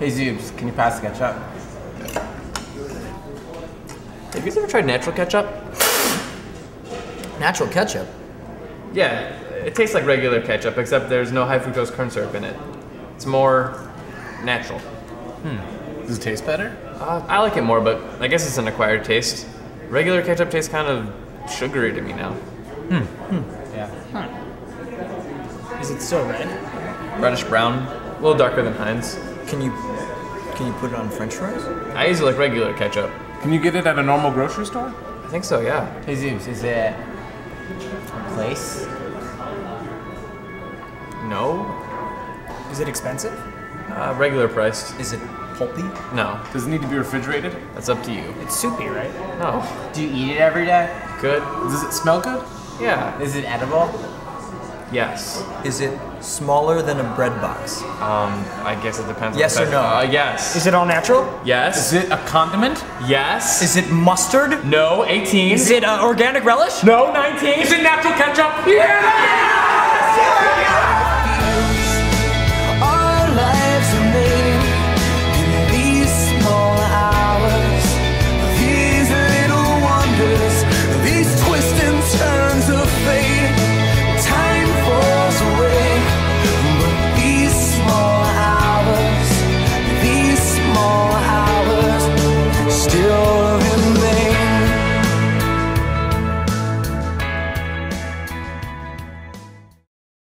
Hey Zoobs, can you pass the ketchup? Have you ever tried natural ketchup? Natural ketchup. Yeah, it tastes like regular ketchup, except there's no high fructose corn syrup in it. It's more natural. Does it taste better? Uh, I like it more, but I guess it's an acquired taste. Regular ketchup tastes kind of sugary to me now. Hmm. Yeah. Huh. Is it still red? Reddish brown, a little darker than Heinz. Can you can you put it on French fries? I usually like regular ketchup. Can you get it at a normal grocery store? I think so, yeah. Hey Zoobs, is it a place? No? Is it expensive? Uh, regular priced. Is it pulpy? No. Does it need to be refrigerated? That's up to you. It's soupy, right? No. Do you eat it every day? Good? Does it smell good? Yeah. Is it edible? Yes. Is it smaller than a bread box? Um, I guess it depends Yes on or no? Uh, yes. Is it all natural? yes. Is it a condiment? yes. Is it mustard? no, 18. Is it uh, organic relish? no, 19. Is it natural ketchup? Yeah!